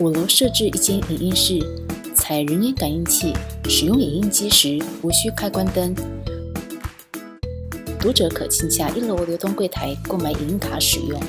五楼设置一间影音室，采人眼感应器，使用影印机时无需开关灯。读者可进下一楼流动柜台购买影印卡使用。